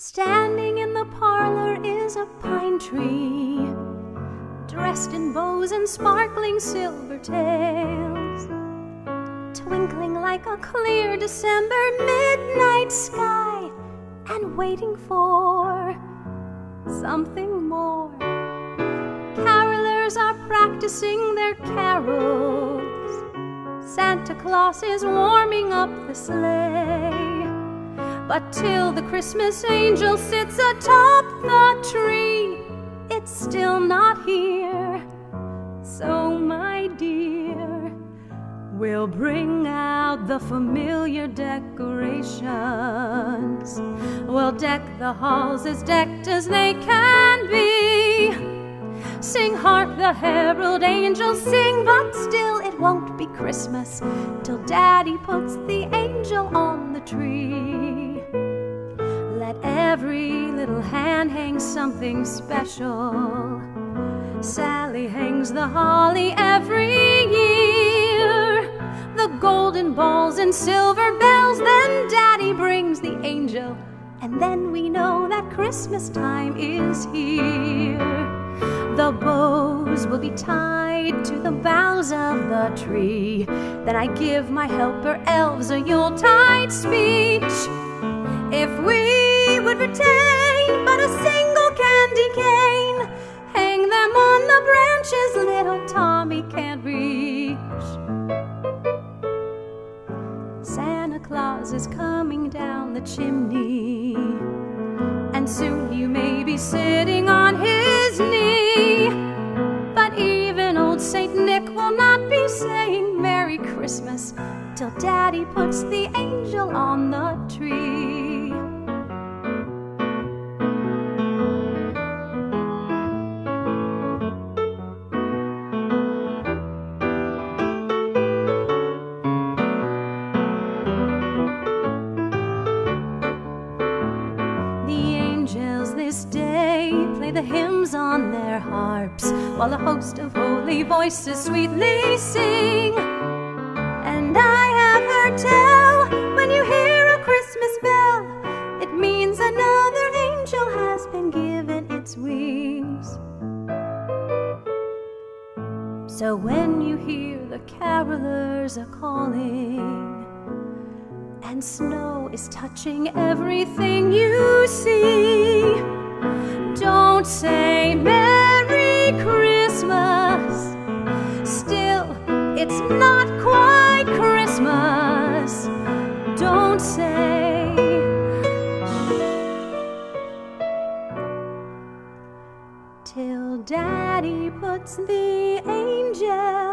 Standing in the parlor is a pine tree, dressed in bows and sparkling silver tails, twinkling like a clear December midnight sky, and waiting for something more. Carolers are practicing their carols. Santa Claus is warming up the sleigh. But till the Christmas angel sits atop the tree, it's still not here. So, my dear, we'll bring out the familiar decorations. We'll deck the halls as decked as they can be. Sing, hark the herald angels sing, but still won't be Christmas till Daddy puts the angel on the tree. Let every little hand hang something special. Sally hangs the holly every year. The golden balls and silver bells, then Daddy brings the angel. And then we know that Christmas time is here. The bows will be tied to the boughs of the tree. Then I give my helper elves a Yuletide speech. If we would retain but a single candy cane. Hang them on the branches little Tommy can't reach. Santa Claus is coming down the chimney, and soon you may be sitting on his Saint Nick will not be saying Merry Christmas till Daddy puts the angel on the tree. The hymns on their harps, while a host of holy voices sweetly sing. And I have heard tell when you hear a Christmas bell, it means another angel has been given its wings. So when you hear the carolers are calling, and snow is touching everything you see. Don't say Merry Christmas. Still, it's not quite Christmas. Don't say. Till Daddy puts the angel